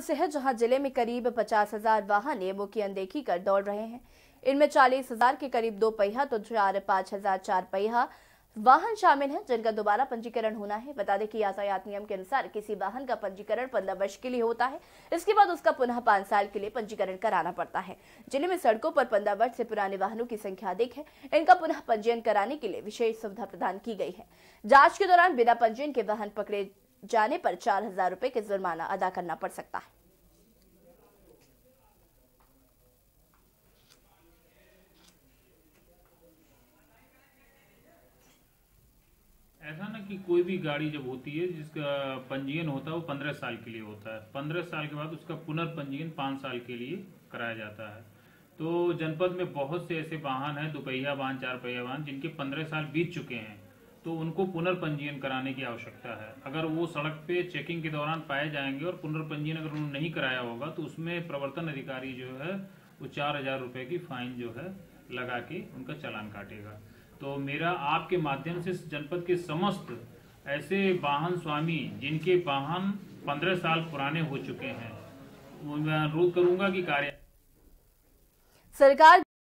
जौनपुर से है, जहाँ ज़िले में करीब पचास हज़ार वाहन नियमों की अनदेखी कर दौड़ रहे हैं। इनमें चालीस हज़ार के करीब दो पहिया तो चार, पाँच हज़ार चार पहिया वाहन शामिल हैं, जिनका दोबारा पंजीकरण होना है। बता दें कि यातायात नियम के अनुसार किसी वाहन का पंजीकरण पंद्रह वर्ष के लिए होता है। इसके बाद उसका पुनः पाँच साल के लिए पंजीकरण कराना पड़ता है। ज़िले में सड़कों पर पंद्रह वर्ष से पुराने वाहनों की संख्या अधिक है। इनका पुनः पंजीयन कराने के लिए विशेष सुविधा प्रदान की गई है। जाँच के दौरान बिना पंजीयन के वाहन पकड़े जाने पर चार हज़ार रुपए के जुर्माना अदा करना पड़ सकता है। ऐसा ना कि कोई भी गाड़ी जब होती है, जिसका पंजीयन होता है, वो पंद्रह साल के लिए होता है। पंद्रह साल के बाद उसका पुनर्पंजीयन पाँच साल के लिए कराया जाता है। तो जनपद में बहुत से ऐसे वाहन हैं, दुपहिया वाहन चार पहिया वाहन, जिनके पंद्रह साल बीत चुके हैं। तो उनको पुनर्पंजीयन कराने की आवश्यकता है। अगर वो सड़क पे चेकिंग के दौरान पाए जाएँगे और पुनर्पंजीयन अगर उन्होंने नहीं कराया होगा तो उसमें प्रवर्तन अधिकारी जो है, वो चार हज़ार रुपये की फाइन जो है, लगा के उनका चालान काटेगा। तो मेरा आपके माध्यम से जनपद के समस्त ऐसे वाहन स्वामी, जिनके वाहन पंद्रह साल पुराने हो चुके हैं, मैं अनुरोध करूँगा कि कार्य सरकार